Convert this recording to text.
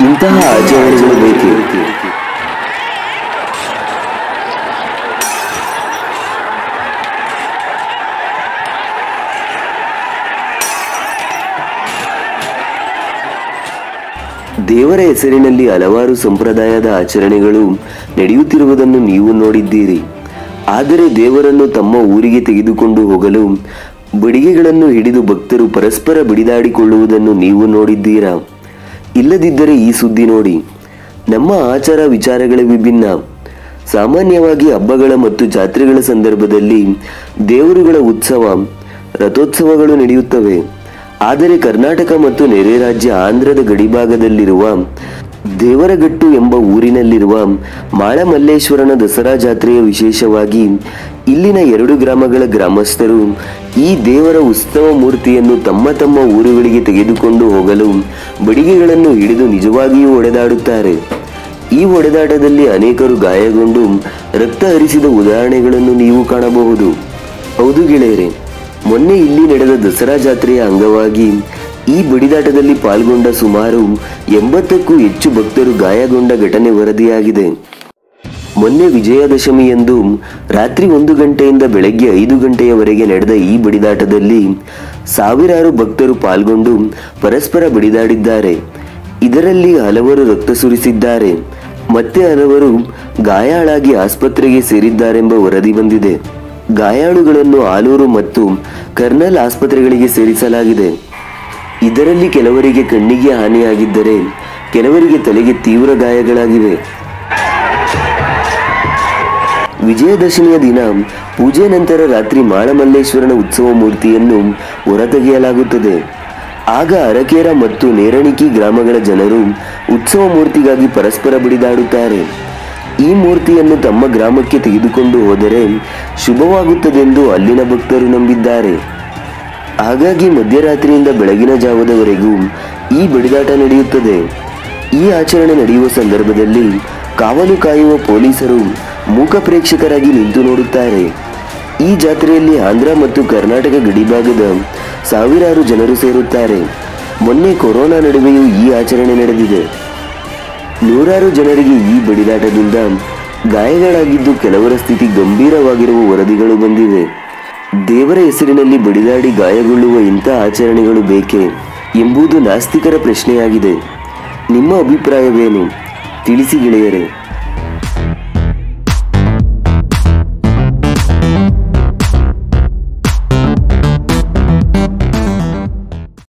ಇಂತಹ ಆಚರಣೆಗಳು ಬೇಕೇ ದೇವರ ಹೆಸರಿನಲ್ಲಿ ಹಲವಾರು ಸಂಪ್ರದಾಯದ ಆಚರಣೆಗಳು ನಡೆಯುತ್ತಿರುವುದನ್ನು ನೀವು ನೋಡಿದ್ದೀರಿ. ಆದರೆ ದೇವರನ್ನು ತಮ್ಮ ಊರಿಗೆ ತೆಗೆದುಕೊಂಡು ಹೋಗಲು ಬಡಿಗೆಗಳನ್ನು ಹಿಡಿದು ಭಕ್ತರು ಪರಸ್ಪರ ಬಿಡಿದಾಡಿಕೊಳ್ಳುವುದನ್ನು ನೀವು ನೋಡಿದ್ದೀರಾ? ಇಲ್ಲದಿದ್ದರೆ ಈ ಸುದ್ದಿ ನೋಡಿ. ನಮ್ಮ ಆಚಾರ ವಿಚಾರಗಳೇ ವಿಭಿನ್ನ. ಸಾಮಾನ್ಯವಾಗಿ ಹಬ್ಬಗಳ ಮತ್ತು ಜಾತ್ರೆಗಳ ಸಂದರ್ಭದಲ್ಲಿ ದೇವರುಗಳ ಉತ್ಸವ, ರಥೋತ್ಸವಗಳು ನಡೆಯುತ್ತವೆ. ಆದರೆ ಕರ್ನಾಟಕ ಮತ್ತು ನೆರೆ ರಾಜ್ಯ ಆಂಧ್ರದ ಗಡಿಭಾಗದಲ್ಲಿರುವ ದೇವರಗಟ್ಟು ಎಂಬ ಊರಿನಲ್ಲಿರುವ ಮಾಳಮಲ್ಲೇಶ್ವರನ ದಸರಾ ಜಾತ್ರೆಯ ವಿಶೇಷವಾಗಿ ಇಲ್ಲಿನ ಎರಡು ಗ್ರಾಮಗಳ ಗ್ರಾಮಸ್ಥರು ಈ ದೇವರ ಉತ್ಸವ ಮೂರ್ತಿಯನ್ನು ತಮ್ಮ ತಮ್ಮ ಊರುಗಳಿಗೆ ತೆಗೆದುಕೊಂಡು ಹೋಗಲು ಬಡಿಗೆಗಳನ್ನು ಹಿಡಿದು ನಿಜವಾಗಿಯೂ ಒಡೆದಾಡುತ್ತಾರೆ. ಈ ಒಡೆದಾಟದಲ್ಲಿ ಅನೇಕರು ಗಾಯಗೊಂಡು ರಕ್ತ ಹರಿಸಿದ ಉದಾಹರಣೆಗಳನ್ನು ನೀವು ಕಾಣಬಹುದು. ಹೌದು ಗೆಳೆಯರೆ ಮೊನ್ನೆ ಇಲ್ಲಿ ನಡೆದ ದಸರಾ ಜಾತ್ರೆಯ ಅಂಗವಾಗಿ ಈ ಬಿಡಿದಾಟದಲ್ಲಿ ಪಾಲ್ಗೊಂಡ ಸುಮಾರು ಎಂಬತ್ತಕ್ಕೂ ಹೆಚ್ಚು ಭಕ್ತರು ಗಾಯಗೊಂಡ ಘಟನೆ ವರದಿಯಾಗಿದೆ. ಮೊನ್ನೆ ವಿಜಯದಶಮಿಯಂದು ರಾತ್ರಿ ಒಂದು ಗಂಟೆಯಿಂದ ಬೆಳಗ್ಗೆ ಐದು ಗಂಟೆಯವರೆಗೆ ನಡೆದ ಈ ಬಿಡಿದಾಟದಲ್ಲಿ ಸಾವಿರಾರು ಭಕ್ತರು ಪಾಲ್ಗೊಂಡು ಪರಸ್ಪರ ಬಿಡಿದಾಡಿದ್ದಾರೆ. ಇದರಲ್ಲಿ ಹಲವರು ರಕ್ತ ಸುರಿಸಿದ್ದಾರೆ. ಮತ್ತೆ ಹಲವರು ಗಾಯಾಳಾಗಿ ಆಸ್ಪತ್ರೆಗೆ ಸೇರಿದ್ದಾರೆಂಬ ವರದಿ ಬಂದಿದೆ. ಗಾಯಾಳುಗಳನ್ನು ಆಲೂರು ಮತ್ತು ಕರ್ನಲ್ ಆಸ್ಪತ್ರೆಗಳಿಗೆ ಸೇರಿಸಲಾಗಿದೆ. ಇದರಲ್ಲಿ ಕೆಲವರಿಗೆ ಕಣ್ಣಿಗೆ ಹಾನಿಯಾಗಿದ್ದರೆ ಕೆಲವರಿಗೆ ತಲೆಗೆ ತೀವ್ರ ಗಾಯಗಳಾಗಿವೆ. ವಿಜಯದಶಮಿಯ ದಿನ ಪೂಜೆ ನಂತರ ರಾತ್ರಿ ಮಾಳಮಲ್ಲೇಶ್ವರನ ಉತ್ಸವ ಮೂರ್ತಿಯನ್ನು ಹೊರತೆಗೆಯಲಾಗುತ್ತದೆ. ಆಗ ಅರಕೇರ ಮತ್ತು ನೇರಣಿಕಿ ಗ್ರಾಮಗಳ ಜನರು ಉತ್ಸವ ಮೂರ್ತಿಗಾಗಿ ಪರಸ್ಪರ ಬಡಿದಾಡುತ್ತಾರೆ. ಈ ಮೂರ್ತಿಯನ್ನು ತಮ್ಮ ಗ್ರಾಮಕ್ಕೆ ತೆಗೆದುಕೊಂಡು ಹೋದರೆ ಶುಭವಾಗುತ್ತದೆಂದು ಅಲ್ಲಿನ ಭಕ್ತರು ನಂಬಿದ್ದಾರೆ. ಹಾಗಾಗಿ ಮಧ್ಯರಾತ್ರಿಯಿಂದ ಬೆಳಗಿನ ಜಾವದವರೆಗೂ ಈ ಬಡಿದಾಟ ನಡೆಯುತ್ತದೆ. ಈ ಆಚರಣೆ ನಡೆಯುವ ಸಂದರ್ಭದಲ್ಲಿ ಕಾವಲು ಕಾಯುವ ಪೊಲೀಸರು ಮೂಕ ಪ್ರೇಕ್ಷಕರಾಗಿ ನಿಂತು ನೋಡುತ್ತಾರೆ. ಈ ಜಾತ್ರೆಯಲ್ಲಿ ಆಂಧ್ರ ಮತ್ತು ಕರ್ನಾಟಕ ಗಡಿಭಾಗದ ಸಾವಿರಾರು ಜನರು ಸೇರುತ್ತಾರೆ. ಮೊನ್ನೆ ಕೊರೋನಾ ನಡುವೆಯೂ ಈ ಆಚರಣೆ ನಡೆದಿದೆ. ನೂರಾರು ಜನರಿಗೆ ಈ ಬಡಿದಾಟದಿಂದ ಗಾಯಗಳಾಗಿದ್ದು ಕೆಲವರ ಸ್ಥಿತಿ ಗಂಭೀರವಾಗಿರುವ ವರದಿಗಳು ಬಂದಿವೆ. ದೇವರ ಹೆಸರಿನಲ್ಲಿ ಬಡಿದಾಡಿ ಗಾಯಗೊಳ್ಳುವ ಇಂಥ ಆಚರಣೆಗಳು ಬೇಕೇ ಎಂಬುದು ನಾಸ್ತಿಕರ ಪ್ರಶ್ನೆಯಾಗಿದೆ. ನಿಮ್ಮ ಅಭಿಪ್ರಾಯವೇನು? ತಿಳಿಸಿ ಗೆಳೆಯರೇ.